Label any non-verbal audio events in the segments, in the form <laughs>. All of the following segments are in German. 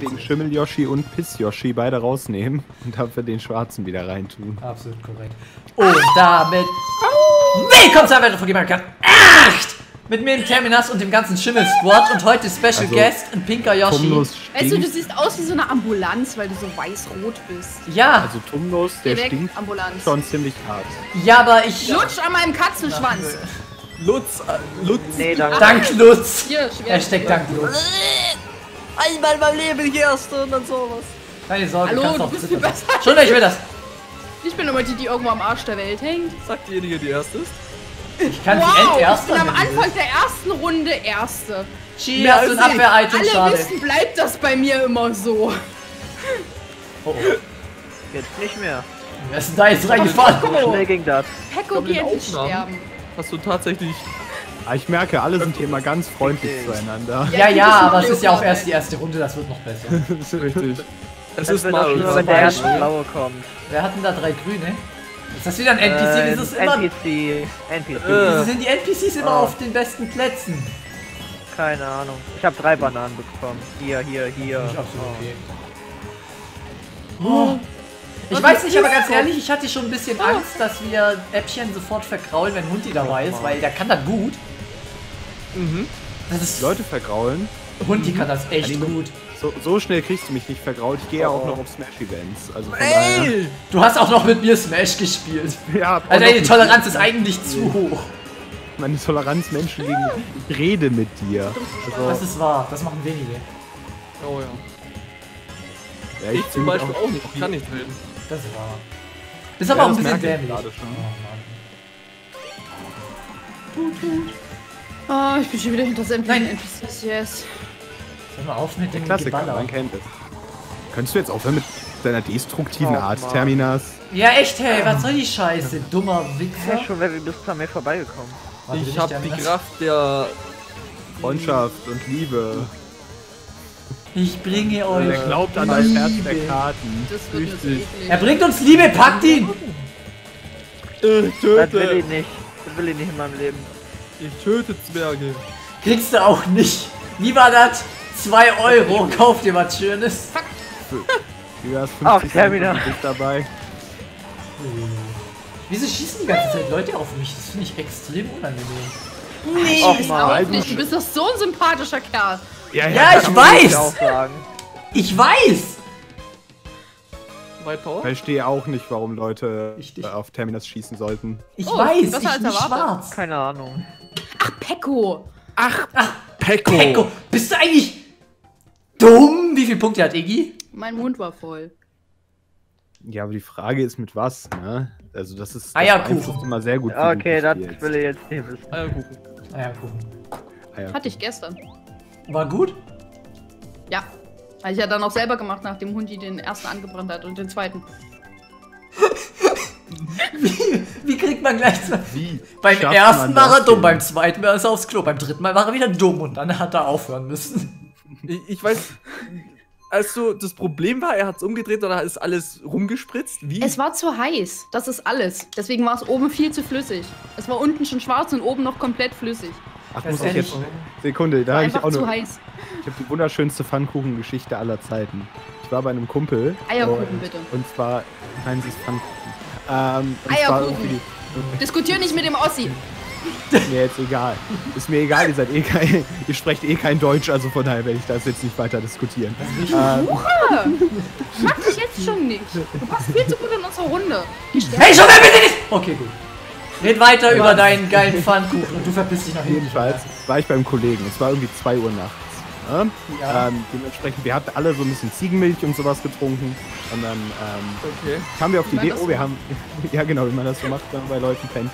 wegen Schimmel-Yoshi und Piss-Yoshi beide rausnehmen und dafür den schwarzen wieder reintun. Absolut korrekt. Und damit. Willkommen zur Welt von America 8! Mit mir im Terminus und dem ganzen Schimmel-Squad und heute Special Also, Guest, ein pinker Yoshi. Tumnus Weißt du, du siehst aus wie so eine Ambulanz, weil du so weiß-rot bist. Ja, Also Tumnus, der weg, stinkt Ambulanz. schon ziemlich hart. ja, aber ich. Lutsch an meinem Katzenschwanz. Lutz, äh, Lutz. Nee, danke. Dank Lutz! Hier. Hashtag Dank Lutz. Einmal in meinem Leben hier erst und dann sowas. Keine Sorge, Hallo, kannst du bist viel besser. Schon, ich will das. Ich bin immer die, die irgendwo am Arsch der Welt hängt. Sagt diejenige, die erst ist. Ich kann die Wow, ich bin am Anfang der ersten Runde Erste. Mehr Cheers als und. Abwehr-Item, Alle schade. wissen, bleibt das bei mir immer so. Oh, oh. Jetzt nicht mehr. Wer ist denn da jetzt reingefahren? Oh, Schnell ging das. Pecco, glaub, geh in endlich Aufnahmen. sterben. Hast du tatsächlich. Ah, ich merke, alle sind hier immer ganz freundlich zueinander. Ja, ja, aber es ist ja auch erst die erste Runde, das wird noch besser. <laughs> Richtig. Es ist mal schlimmer, zum wenn der erste blaue kommt. Wer hat denn da drei grüne? Ist das wieder ein NPC? Äh, Wieso ist immer, NPC. NPC. wieso sind die NPCs immer Oh. auf den besten Plätzen? Keine Ahnung. Ich habe drei Bananen bekommen. Hier, hier, hier. Nicht absolut okay. Oh. Ich weiß nicht, aber ganz ehrlich, ich hatte schon ein bisschen Angst, dass wir Äppchen sofort verkraulen, wenn Hundi dabei ist, weil der kann das gut. Mhm. Das ist Leute vergraulen. Hundi kann das echt Anime- gut. So, so schnell kriegst du mich nicht vergrault. Ich gehe ja auch noch auf Smash-Events. Also. Ey! Du hast auch noch mit mir Smash gespielt. Ja, Also auch deine Toleranz ist eigentlich zu hoch. Meine Toleranz Menschen gegen. Ich rede mit dir. Das Also, ist wahr, das machen wenige. Oh ja. ja, Ich zieh zum Beispiel auch nicht. Ich kann nicht reden. Das ist wahr. Ist aber Ja, auch ein das bisschen ich dämlich. gerade schon. Oh, Mann. Oh, ich bin schon wieder hinter sämtlichen Nein. NPCs, yes. Hör mal auf mit dem Klassiker, Geballer. man kennt es. Könntest du jetzt aufhören mit deiner destruktiven Oh, Art, Mann. Terminas? Ja, echt, hey, was soll die Scheiße? Dummer Ja, Wichser. schon, wer bist du an mir vorbeigekommen? Warte, Ich hab der die? Kraft der. Freundschaft und Liebe. Ich bringe euch. Er glaubt an das Herz der. Karten. Richtig. Er bringt uns Liebe, packt ihn! Ich Das will töte. ich nicht. Das will ich nicht in meinem Leben. Ich töte Zwerge. Kriegst du auch nicht. Wie war das? 2 Euro, kauf dir was Schönes. Du hast Ach, 50 Termina. Cent bist dabei. Wieso schießen die ganze Zeit Leute auf mich? Das finde ich extrem unangenehm. Nee, Och, ich auch nicht. Du bist doch so ein sympathischer Kerl. Ja, Ja, ich man nicht weiß! Ich weiß! Ich verstehe auch nicht, warum Leute Richtig. äh, auf Terminus schießen sollten. Ich Oh, weiß, besser ich als bin schwarz. Keine Ahnung. Ach, Pecco. Pecco! Pecco, bist du eigentlich dumm? Wie viele Punkte hat Iggy? Mein Mund war voll. Ja, aber die Frage ist mit was, ne? Also das ist das Eierkuchen. immer sehr gut. Okay, das will ich jetzt nicht wissen. Eierkuchen. Gucken. Eierkuchen. Hatte ich gestern. War gut? Ja. Habe ich ja dann auch selber gemacht, nachdem Hundi den ersten angebrannt hat und den zweiten. <laughs> <laughs> Wie, wie kriegt man gleich zwei? Wie? Beim ersten war er dumm, beim zweiten war er aufs Klo, beim dritten Mal war er wieder dumm und dann hat er aufhören müssen. Ich, ich weiß. Also, das Problem war, er hat es umgedreht oder ist alles rumgespritzt? Wie? Es war zu heiß. Das ist alles. Deswegen war es oben viel zu flüssig. Es war unten schon schwarz und oben noch komplett flüssig. Ach, Das muss ich jetzt. Sekunde, da habe ich auch zu noch. heiß. Ich habe die wunderschönste Pfannkuchengeschichte aller Zeiten. Ich war bei einem Kumpel. Eierkuchen, und, bitte. Und zwar. Nein, sie ist Pfannkuchen. Ähm, Eierkuchen. Diskutier nicht mit dem Ossi. <laughs> mir jetzt egal. Ist mir egal, ihr seid eh kein, ihr sprecht eh kein Deutsch, also von daher werde ich das jetzt nicht weiter diskutieren. Ähm, Ich mag dich jetzt schon nicht. Du passt viel zu gut in unsere Runde. Hey, schon mal bitte nicht! Okay, gut. Red weiter über deinen geilen Pfannkuchen und du verpisst dich nach hinten. jedenfalls war ich beim Kollegen. Es war irgendwie 2 Uhr nachts. Ne? Ja. Ähm, dementsprechend, wir hatten alle so ein bisschen Ziegenmilch und sowas getrunken. Und dann ähm, Okay. kamen wir auf die Idee, oh, wir haben, <laughs> ja genau, wie man das so macht, wenn man bei Leuten pennt.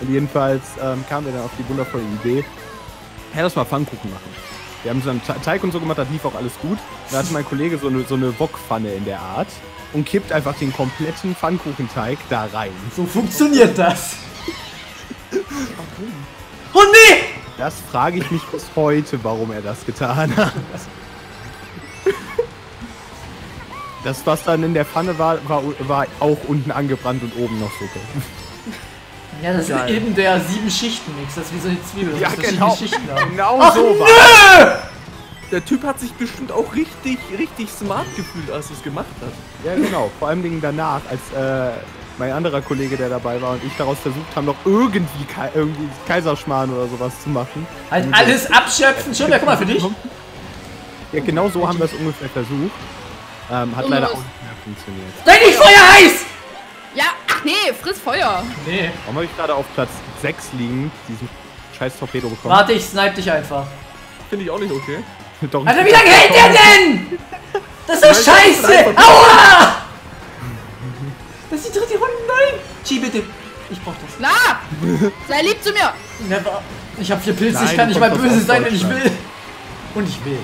Und jedenfalls ähm, kamen wir dann auf die wundervolle Idee, ja, lass mal Pfannkuchen machen. Wir haben so einen Te- Teig und so gemacht, das lief auch alles gut. Da hatte mein Kollege so eine, so eine Wokpfanne in der Art und kippt einfach den kompletten Pfannkuchenteig da rein. So funktioniert das. <laughs> Oh nee! Das frage ich mich bis heute, warum er das getan hat. Das, was dann in der Pfanne war, war, war auch unten angebrannt und oben noch Suppe. Ja, das Geil. ist eben der sieben Schichten Mix. Das ist wie so eine Zwiebel. Das Ja, genau. Schichten haben. Genau Ach, so war der Typ hat sich bestimmt auch richtig, richtig smart gefühlt, als er es gemacht hat. Ja, genau. Vor allem Dingen danach, als äh, mein anderer Kollege, der dabei war, und ich daraus versucht haben, noch irgendwie, Kai irgendwie Kaiserschmarrn oder sowas zu machen. Halt alles abschöpfen. Schon wieder, guck mal, für dich. Ja, genau so haben wir es ungefähr versucht. Ähm, hat Und leider auch nicht mehr funktioniert. Sei nicht Feuer heiß! Ja, ach nee, friss Feuer. Nee. Warum habe ich gerade auf Platz 6 liegen, diesen scheiß Torpedo bekommen? Warte, ich snipe dich einfach. Finde ich auch nicht okay. <laughs> Doch, Alter, wie lange hält der denn? Das ist doch scheiße! Aua! Das ist die dritte Runde, nein! Chi, bitte. Ich brauch das. Na, sei lieb zu mir. Never. Ich hab vier Pilze, Nein, ich kann nicht mal böse sein, wenn ich will. Und ich will.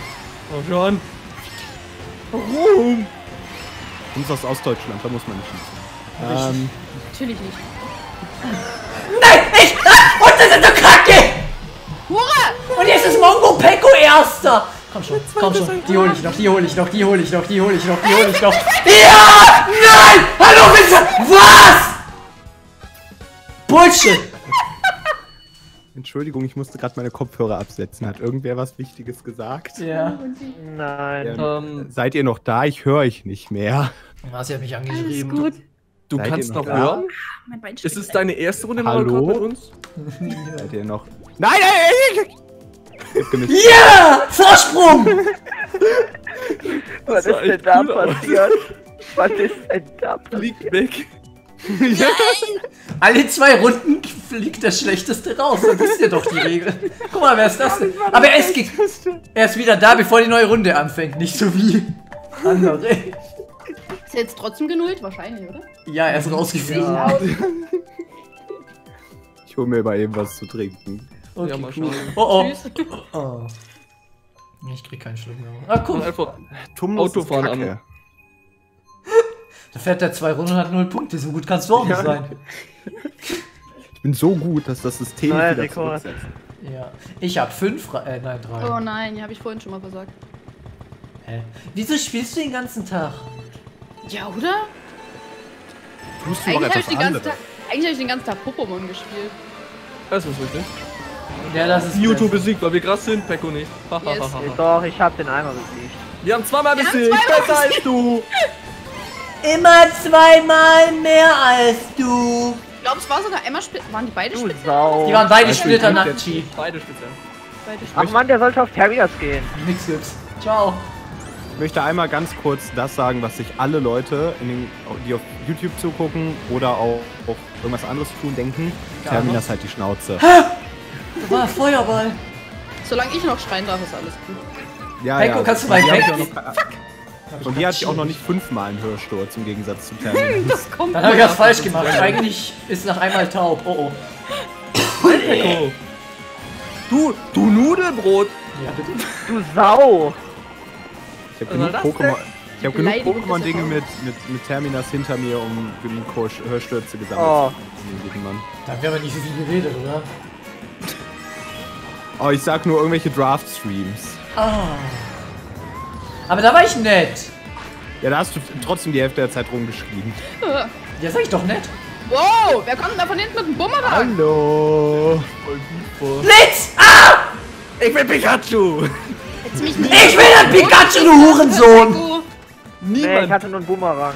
Oh schon. Warum? Du kommst aus Ostdeutschland, da muss man nicht schießen. Ähm, Natürlich nicht. Nein, ich! Ah, und das ist doch Kacke! Hure! Und jetzt ist Mongo Peko Erster! Komm schon, komm schon. Die hol ich noch, die hol ich noch, die hol ich noch, die hol ich noch, die hol ich noch. <laughs> Ja! Nein! Hallo, bitte! Was? Bullshit! Entschuldigung, ich musste gerade meine Kopfhörer absetzen. Hat irgendwer was Wichtiges gesagt? Ja. Nein. Ähm, Seid ihr noch da? Ich höre euch nicht mehr. Marci hat mich Alles angeschrieben. gut. du Seid kannst ihr noch noch da? hören? Mein Bein Ist es deine erste Runde Hallo? Mit uns? Seid ihr noch. Nein, nein, nein! Ja! Vorsprung! Was ist denn da passiert? Was ist denn da passiert? Fliegt weg. Alle zwei Runden fliegt der Schlechteste raus. Dann wisst ihr doch die Regel. Guck mal, wer ist das denn? Aber er ist, ge- er ist wieder da, bevor die neue Runde anfängt. Nicht so wie andere. Ist er jetzt trotzdem genullt? Wahrscheinlich, oder? Ja, er ist rausgeflogen. Ich hol mir mal eben was zu trinken. Okay, Ja, mal cool. schauen. Oh oh. Tschüss. <laughs> oh. Ich krieg keinen Schluck mehr. Ah, guck. einfach Tumnus ist Autofahren an. <laughs> Da fährt der zwei Runden und hat null Punkte. So gut kannst du auch nicht Ja. sein. Ich bin so gut, dass das System Neuer wieder Rekord. zurücksetzt. Ja. Ich hab fünf, äh, nein, drei. Oh nein, ja, habe ich vorhin schon mal versagt. Hä? Wieso spielst du den ganzen Tag? Ja, oder? Tust du Eigentlich habe ich, hab ich den ganzen Tag Pokémon gespielt. Das ist richtig. Ja, das ist YouTube besser. besiegt, weil wir krass sind, Pecco nicht. <laughs> Yes. Doch, ich hab den einmal besiegt. Wir haben zweimal Wir haben besiegt, zweimal besser als du. Immer zweimal mehr als du. Ich glaube, es war sogar einmal Spitz. Waren die beide? Sau. Die waren beide du, Splitter nackt, Chi. Beide Spitz. Ach man, der sollte auf Terriers gehen. Nix gibt's. Ciao. Ich möchte einmal ganz kurz das sagen, was sich alle Leute, in den, die auf YouTube zugucken oder auch, auch irgendwas anderes tun, denken. Ja, Terminas halt die Schnauze. War Feuerball. Solange ich noch schreien darf, ist alles gut. Ja, Heiko, kannst du mal weg? hab noch- Von dir hatte ich auch noch nicht fünfmal einen Hörsturz im Gegensatz zu Terminas. <laughs> Das kommt. Dann habe ich was falsch gemacht. Eigentlich ist nach einmal taub. Oh oh. Pecco. Du, du Nudelbrot. Ja, bitte. Du Sau. Ich habe Was genug das Pokémon. Ich habe genug Pokémon-Dinge mit, mit, mit Terminas hinter mir, um genug Hör- Hörstürze gesammelt Oh. zu haben. Den guten Mann. Da haben wir aber nicht so viel geredet, oder? Oh, ich sag nur irgendwelche Draft-Streams. Ah. Aber da war ich nett. Ja, da hast du trotzdem die Hälfte der Zeit rumgeschrieben. <laughs> Ja, sag ich doch nett. Wow, wer kommt denn da von hinten mit dem Bumerang? Hallo! Blitz! Ah! Ich bin Pikachu. Mich. Ich will ein Pikachu, du Hurensohn! Du. Nee, ich Niemand. hatte nur einen Boomerang.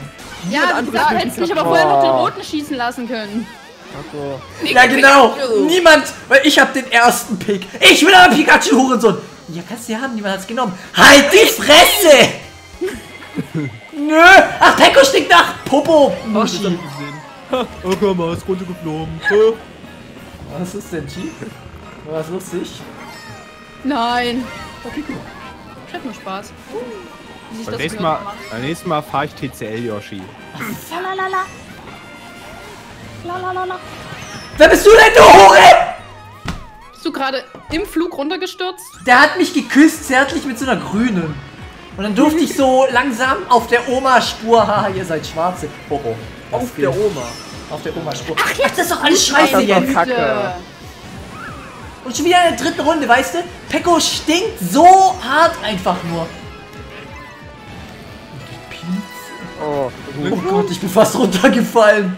Ja, du da hättest mich Pikachu. aber vorher noch den Oh. roten schießen lassen können. Ach so. Ja, genau. Niemand, weil ich hab den ersten Pick. Ich will aber Pikachu, Hurensohn. Ja, kannst du ja haben, niemand hat's genommen. Halt die Fresse! <laughs> Nö! Ach, Peko stinkt nach Popo! Ach, Oh, guck mal, ist runtergeflogen. <laughs> Was ist denn, Chi? War das lustig? Nein. Okay, gut. Ich hab nur Spaß. Beim nächsten Mal, beim nächsten Mal fahre ich TCL Yoshi. Lalalala. Lalalala. Wer bist du denn, du Hure? Bist du gerade im Flug runtergestürzt? Der hat mich geküsst, zärtlich mit so einer grünen. Und dann durfte ich so langsam auf der Oma-Spur, haha, ihr seid Schwarze. Oh oh. Auf der Oma. Auf der Oma-Spur. Ach, das ist doch alles scheiße jetzt. Kacke. Und schon wieder in der dritten Runde, weißt du? Peko stinkt so hart einfach nur. Oh. Oh Gott, ich bin fast runtergefallen.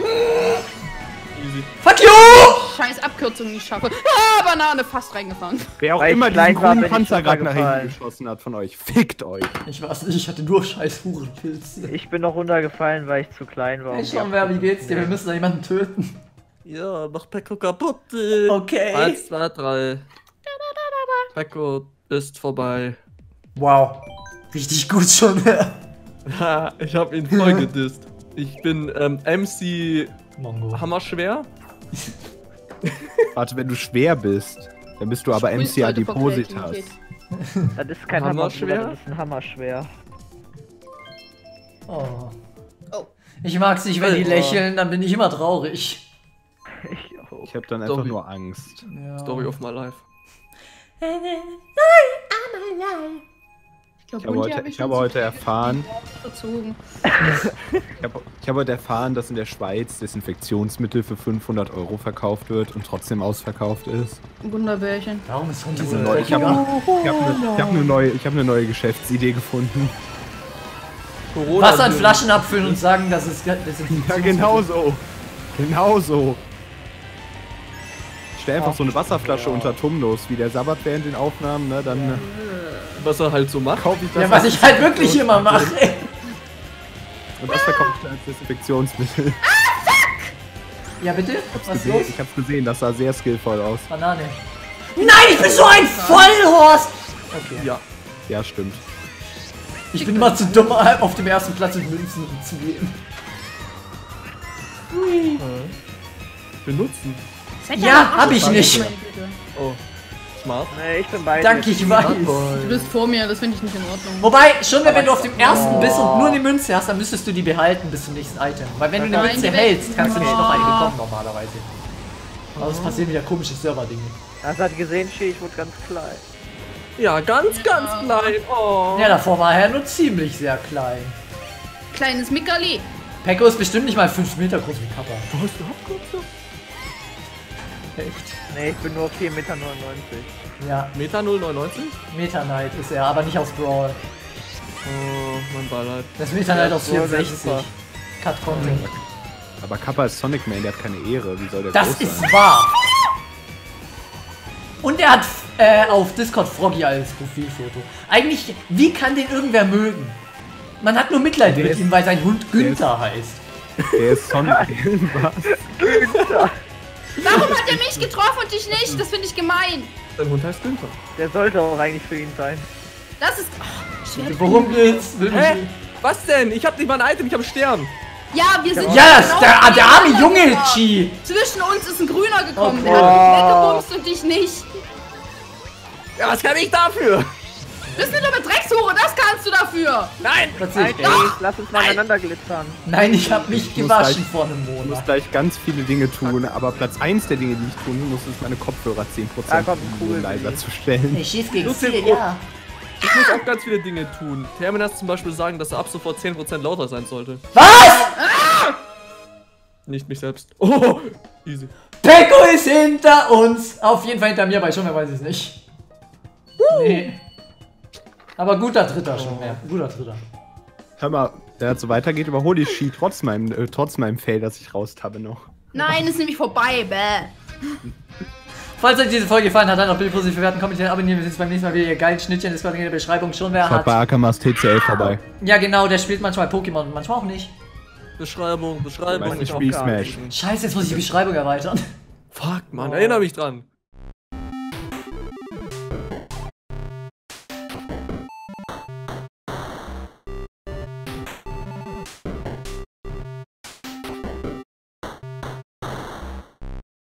Easy. Fuck you! scheiß Abkürzung nicht schaffe. Ah, Banane, fast reingefahren. Wer auch Weil ich immer diesen war, grünen ich Panzer gerade nach hinten geschossen hat von euch, fickt euch. Ich weiß nicht, ich hatte nur scheiß Hurenpilze. Ich bin noch runtergefallen, weil ich zu klein war. die schon wer, wie geht's dir? Wir müssen da jemanden töten. Ja, mach Pecco kaputt. Okay. Eins, zwei, drei. Pecco ist vorbei. Wow. Richtig gut schon. Ha, <laughs> ich hab ihn voll gedisst. Ich bin ähm, MC Mongo. Hammerschwer. Warte, wenn du schwer bist, dann bist du aber MC Adipositas. Das ist kein Hammerschwer? Hammerschwer, das ist ein Hammerschwer. Oh. Oh. Ich mag's nicht, wenn die Oh. lächeln, dann bin ich immer traurig. Ich auch. Ich habe dann einfach Story. nur Angst. Ja. Story of my life. Ich, glaub, Ich habe heute, hab ich schon habe heute erfahren, <laughs> ich habe, ich habe heute erfahren, dass in der Schweiz Desinfektionsmittel für 500 Euro verkauft wird und trotzdem ausverkauft ist. Wunderbärchen. Warum ist Hundi so neue- ich habe ich eine, ich habe eine neue, ich habe eine neue Geschäftsidee gefunden. Corona Wasser in Flaschen abfüllen und sagen, dass es ist Ja, genau so. Genau so. Stell einfach so eine Wasserflasche unter Tumnus, wie der Sabbat während den Aufnahmen, ne? Dann Was er halt so macht. kaufe ich das. Ja, was ich halt wirklich immer mache. <laughs> Und das verkaufe ich als Desinfektionsmittel. Ja, bitte? hab's Was ist gesehen, los? ich hab's gesehen, das sah sehr skillvoll aus. Banane. Nein, ich bin so ein Vollhorst! Okay. Ja. Ja, stimmt. Ich bin immer zu dumm, auf dem ersten Platz mit Münzen zu gehen. Benutzen. Ja, hab ich nicht. Oh. Smart. Nee, ich bin bei Danke, ich weiß. Du bist vor mir, das finde ich nicht in Ordnung. Wobei, schon wenn du auf dem ersten bist und nur eine Münze hast, dann müsstest du die behalten bis zum nächsten Item. Weil wenn du eine Münze hältst, kannst du nicht Oh. noch eine bekommen normalerweise. Aber es passieren wieder komische Server-Dinge. Hast du halt gesehen, Schi, ich wurde ganz klein. Ja, ganz, ganz klein. Oh. Ja, davor war er nur ziemlich sehr klein. Kleines Mickerli. Pecco ist bestimmt nicht mal 5 Meter groß wie Kappa. Du hast überhaupt kurz Echt? Nee, ich bin nur 4,99 Meter. Ja, Meta 099? Meta Knight ist er, aber nicht aus Brawl. Oh, mein Beileid. Das Meta Knight aus Brawl wär 64. super. Cut Content. Aber Kappa ist Sonic Man, der hat keine Ehre. Wie soll der Das groß ist sein? wahr. Und er hat äh, auf Discord Froggy als Profilfoto. Eigentlich, wie kann den irgendwer mögen? Man hat nur Mitleid Der mit ist- ihm, weil sein Hund Günther heißt. Der ist Sonic. Was? Warum hat er mich getroffen und dich nicht? Das finde ich gemein. Dein Hund heißt Günther. Der sollte auch eigentlich für ihn sein. Das ist. Oh, schwer. Worum geht's? Hä? nicht- Was denn? Ich hab nicht mal ein Item, ich hab einen Stern. Ja, wir sind. Ja, das, genau der, der arme. Junge Chi. Zwischen uns ist ein Grüner gekommen. Oh der hat mich weggebumst und dich nicht. Ja, was kann ich dafür? Du bist eine dumme Dreckshure, das kannst du dafür. Nein! Tatsächlich. Ey, lass uns mal aneinander glitzern. Nein, ich habe mich Ich gewaschen gleich- vor einem Ich muss Monat. gleich ganz viele Dinge tun, aber Platz 1 der Dinge, die ich tun muss, ist meine Kopfhörer 10% Da kommt Kugel. leiser zu stellen. Ich schieß gegen Ziel, oh. ja. Ich muss auch ganz viele Dinge tun. Terminas zum Beispiel sagen, dass er ab sofort 10% lauter sein sollte. Was? Nicht mich selbst. <laughs> Oh, easy. Pecco ist hinter uns. Auf jeden Fall hinter mir, aber schon, wer weiß ich es nicht. Nee. Aber guter Dritter schon mehr. Guter Dritter. Hör mal, wenn das so weitergeht, überhole ich Ski trotz meinem, äh, trotz meinem Fail, dass ich raustabbe noch. Nein, ist nämlich vorbei, bäh. Falls euch diese Folge gefallen hat, dann noch Bild positiv bewerten, kommentieren, abonnieren. Wir sehen uns beim nächsten Mal wieder. Ihr geilen Schnittchen, das in der Beschreibung schon wer Schaut bei hat. Akamas TCL vorbei. Ja genau, der spielt manchmal Pokémon und manchmal auch nicht. Beschreibung, Beschreibung. Weiß nicht, wie Smash. Scheiße, jetzt muss ich die Beschreibung erweitern. Fuck, Mann, erinnere mich dran.